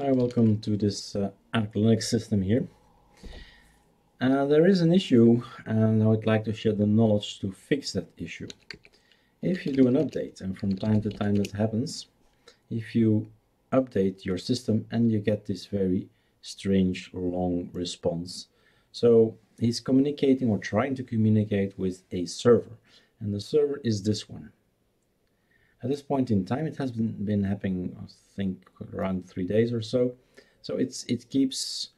Hi, welcome to this uh, Linux system here. Uh, there is an issue and I would like to share the knowledge to fix that issue. If you do an update, and from time to time that happens, if you update your system and you get this very strange long response. So he's communicating or trying to communicate with a server and the server is this one. At this point in time, it has been, been happening, I think, around three days or so. So it's it keeps,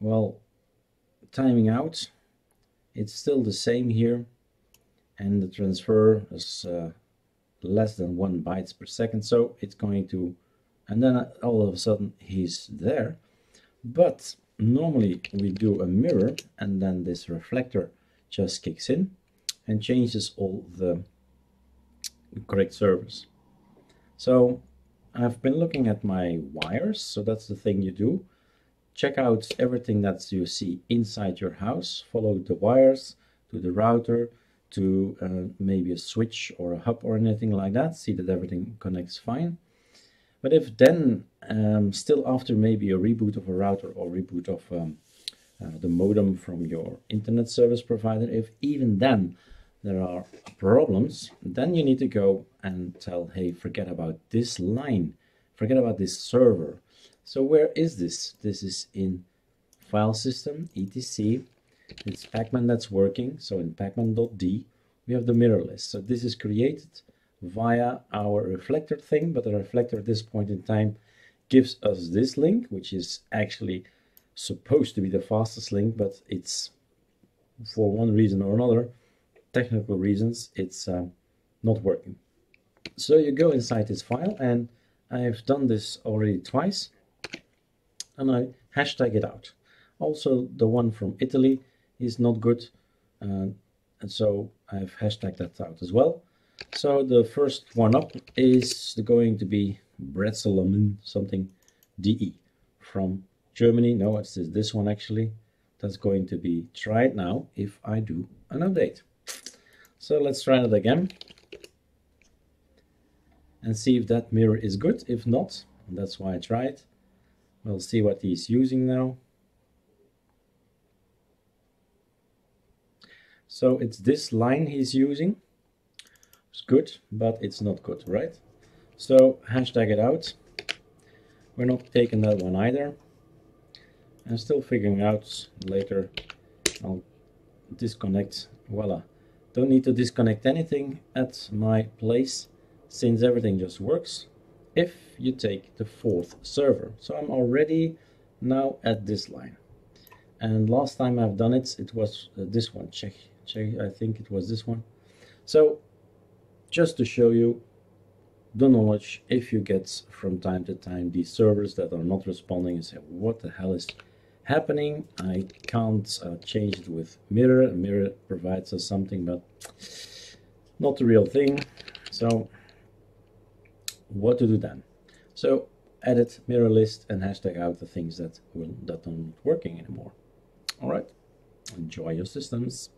well, timing out. It's still the same here, and the transfer is uh, less than one bytes per second. So it's going to, and then all of a sudden he's there. But normally we do a mirror, and then this reflector just kicks in and changes all the correct servers. So I've been looking at my wires, so that's the thing you do. Check out everything that you see inside your house, follow the wires to the router, to uh, maybe a switch or a hub or anything like that, see that everything connects fine. But if then, um, still after maybe a reboot of a router or reboot of um, uh, the modem from your internet service provider, if even then there are problems, then you need to go and tell, hey, forget about this line, forget about this server. So where is this? This is in file system, etc. It's pacman that's working. So in pacman.d, we have the mirror list. So this is created via our reflector thing, but the reflector at this point in time gives us this link, which is actually supposed to be the fastest link, but it's for one reason or another technical reasons it's uh, not working. So you go inside this file and I've done this already twice and I hashtag it out. Also the one from Italy is not good uh, and so I've hashtagged that out as well. So the first one up is going to be Bretzelamen something DE from Germany. No, it's this one actually. That's going to be tried now if I do an update. So let's try it again and see if that mirror is good. If not, that's why I tried. We'll see what he's using now. So it's this line he's using. It's good, but it's not good, right? So hashtag it out. We're not taking that one either. I'm still figuring out later. I'll disconnect. Voila. Don't need to disconnect anything at my place since everything just works if you take the fourth server. So I'm already now at this line. And last time I've done it, it was uh, this one, check, check, I think it was this one. So just to show you the knowledge, if you get from time to time these servers that are not responding and say, what the hell is happening. I can't uh, change it with mirror. Mirror provides us something, but not the real thing. So what to do then? So edit mirror list and hashtag out the things that will that are not working anymore. All right. Enjoy your systems.